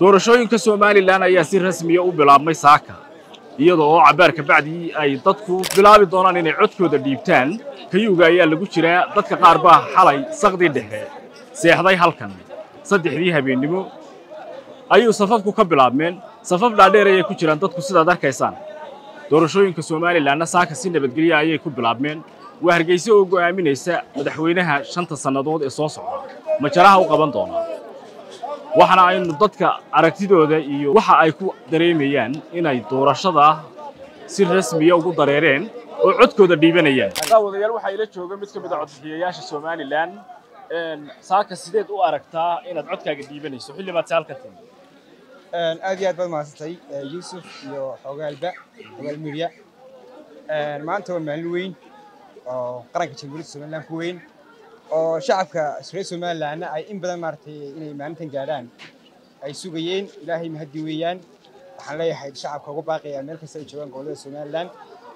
doorashooyinka somalilan ayaa si rasmiya u bilaabmay saaka iyada oo cabbaar kabacdii ay dadku bilaabi doonaan inay codkooda dhiibtaan kayuga ayaa lagu jiraa dadka qaar baa xalay saqdii dhexe seexday halkan. Saddexdii habeennimo ayuu safafku ka bilaabmeen. Safaf dhaadheer ayay ku jiraan dadku sidaad arkaysaan. Doorashooyinka somalilanna saaka si nabadgelya ayay ku bilaabmeen. Waa hargeysa oo go'aaminaysa madaxweynaha shanta sannadood ee soo socda. Majaraha u qaban doonaa waxaana aynu dadka aragtidooda iyo waxa ay ku dareemayaan inay doorashada si rasmiya ugu dareereen oo codkooda dhiibanayaan. Daawadayaal waxaa ila jooga mid ka mid a codbixiyayaasha somalilan saaka sideed u aragtaa inaad codkaaga dhiibanayso. Xillibaad se halka timi. Aad iyo aad baad mahadsantay yuusuf iyo xogaalba xogaal mirya maanta waa maalin weyn oo qaranka jamhuuriyadda somalilan ku weyn oo shacabka reer somalilanna ay in badan maaragtay inay maalintan gaadhaan. Ay sugayeen ilaahay mahaddi weeyaan. Waxaan leeyahay shacabka ugu baaqaya meel kasta ay joogaan gobollada somalilan.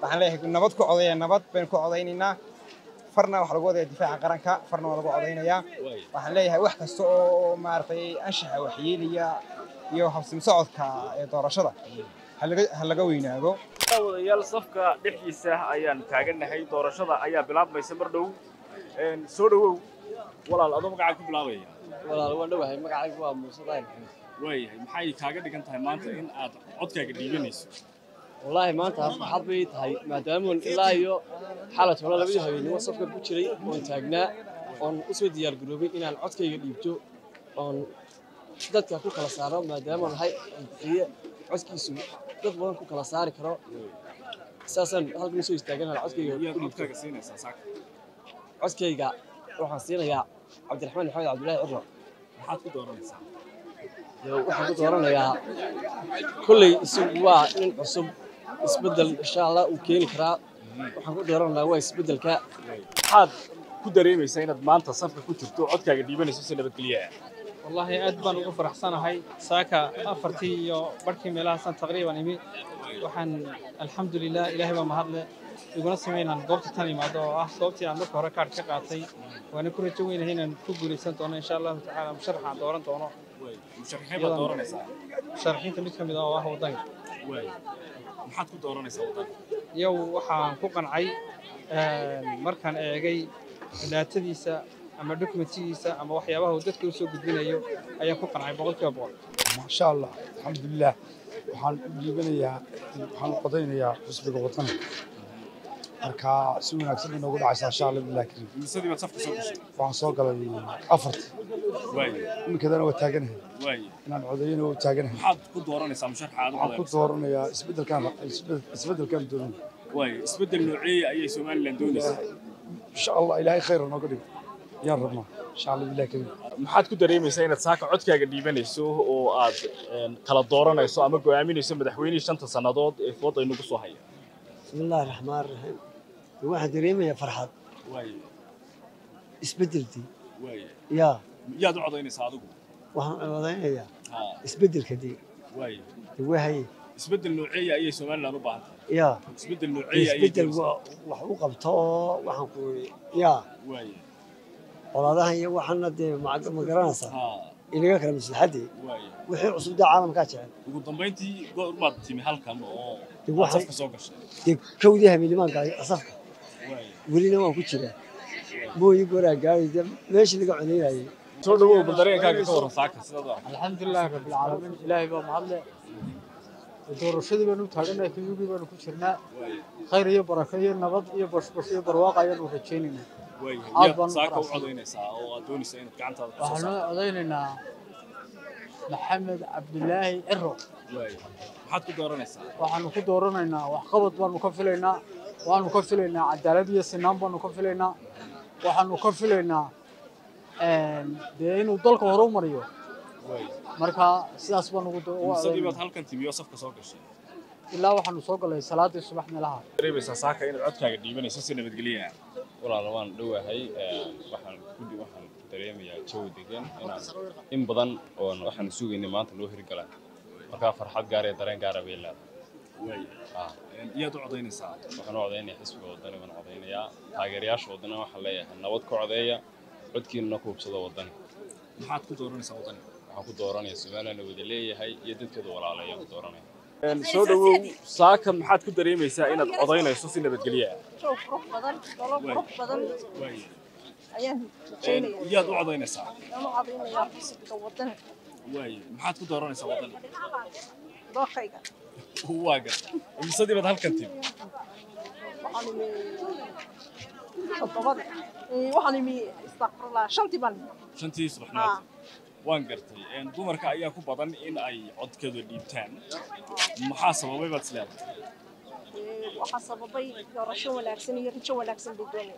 Waxaan leeyahay nabad ku codaya nabad baynu ku codaynaynaa. Farna waxaa lagu wadaya difaaca qaranka farna waa lagu codaynayaa. Waxaan leeyahay wax kasta oo maaragtay anshaxa waxyeelaya iyo habsim socodka ee doorashada. Ha laga weynaado daawadayaal safka dhexdiisa ayaan taagannahay. Doorashada ayaa bilaabmaysa mar dhow soo dhowow walaal adoo magacaa ku bilaabaya. Walaal waan dhowahay magacaygu waa muuse daahir waayahay maxay kaaga dhigan tahay maanta in aad codkaaga dhiibanayso wallaahi maanta farxad bay tahay maadaamoon ilaa iyo xalad hore labadii habeennimo safka ku jiray oon taagnaa oon u soo diyaar garoobay inaan codkayga dhiibto oon dadka ku kala saaro maadaama nahay bixiye codkiisu dad badan ku kala saari karo. Saasaan halkan u soo istaaganaha codkayga عسكيجا روحنا سينجا عبد الرحمن الحوي عبد الله عمر حاط كتورن صح يو وحنا كتورن يا كل أسبوع من أسب أسبدل إن شاء الله وكيل كرا وحنا كتورن لا هو أسبدل كا حاط كتوري مسينا دمان تصفق كتورتو عسكيجا ديبان يسوسنا بتقليا والله أدبان وفرح سنة هاي ساكا أفرتي يو بركي ملاسن تقريبا يبي وحن الحمد لله إلهي ما هذا iguna samaynaan goobta tan imaado. Oo ah goobtii aan marka hore kaadh ka qaatay. Waana ku rajo weynahay inaan ku guulaysan doono insha allahu tacaala. Musharax aan dooran doono? Musharaxiinta mid ka mid ah oo ah waddanka waay maxaad ku dooranaysaa waddanka yow waxaan ku qancay markaan eegay daatadiisa ama dokumentigiisa ama waxyaabaha uu dadka u soo gudbinayo ayaan ku qancay boqolkiiba boqol. Maasha allah alxamdulilah waxaan u dhiibanayaa waxaan u qodaynayaa xusbiga wadana marka si wanaagsan inoogu dhacaysaa insha allah billahi kariim misadii baad safka soo gashay? Waxaan soo galay afarta iminkadana waa taaganahay inaan codayana waa taaganahay maxaad ku dooranaysaa musharxa aad waxaan ku dooranayaa isbeddelkaan isbeddelkaan doonay. Isbeddel nooceeya ayay somalilan doonaysaa? Insha allah ilaahay khayr nooga dhigo ayaan rabnaa insha allah billahi kariim maxaad ku dareemaysaa inaad saaka codkaaga dhiibanayso oo aad kala dooranayso ama go'aaminayso madaxweynihii shanta sannadood ee fooda inugu soo haya bismi illaahi raxmaan raxiim waxaan dareemayaa farxad. Waay yaa. Yaad u codaynaysaa adigu? Waxaan odaynayaa ha isbeddelkadii waay wahaye isbeddel nooceeya ayay somalilan u baahan tahay. Yaa. Isbeddel nooceeya ayay wa- wax u qabto oo waxaan ku yaa. Waay qoladahan iyo waxaana dee ma garanaysaa inaga kala maslaxadii waay wixii cusub dee caalamkaa jecel. Ugu dambayntii goormaad timi halkan oo Dee safka soo gashay. dee kowdii habeennimaan galay asafka. waay welina waan ku jiraa mooyi goraa gaari dee meeshii laga codaynayay soo dhawow bal dareenkaaga ka warran saaka sidaad alxamdulilaahi rabbilcaalamiin ilaahay baa mahadle doorashadii baanu u taaganahay kayugii baanu ku jirnaa khayr iyo barako iyo nabad iyo bashbash iyo barwaaqa ayaanu rajaynaynaa waxaanu odaynaynaa maxamed cabdilaahi ciro waxaanu ku dooranaynaa waxqabad baanu ka filaynaa waanu ka filaynaa cadaalad iyo sinaan baanu ka filaynaa. Waxaanu ka filaynaa dee inuu dalka hore u mariyo. Marka sidaas baanu ugu do- ugu miisadii baad odaynaynaa. halkan timi oo safka soo gashay? ilaa waxaanu soo galay salaadii subax meelaha. Dareemaysaa saaka inaad codkaaga dhiibanayso si nabadgelya walaal waan dhowahay waxaan guddi waxaan dareemayaa jawi degan inaan in badan oon waxaan sugaynay maanta loo hirgalaa. Markaa farxad gaar iyo dareen gaara bay leedahay waay Ah, yaad u codaynaysaa waxaan u codaynaya xisbiga wadani baan codaynayaa taageerayaasha wadani waxaan leeyahay nabad ku codeeya codkiinana ku hubsada wadani maxaad ku dooranaysaa wadani waxaan ku dooranaya somaliland wada leeyahay iyo dadkeeda walaalayaa ku dooranaya soo dhawow saaka maxaad ku dareemaysaa inaad codaynayso si nabadgelyo ah joog qurux badan nolol qurux badan ayaan rajaynaya yaad u codaynaysaa ama cadaynayaa xisbiga wadana waaye maxaad ku dooranaysaa waddan واقف المصدي بهذا الكرتيب شنتي صبحنا آه. وان قرتي إن دومر كايا كو بدن إن أي عود كدو ديبتان محاسبة وي باتسلاب إيه، وحاسبة بي رشوم ولا اكسن يرجو ولا اكسن بدوني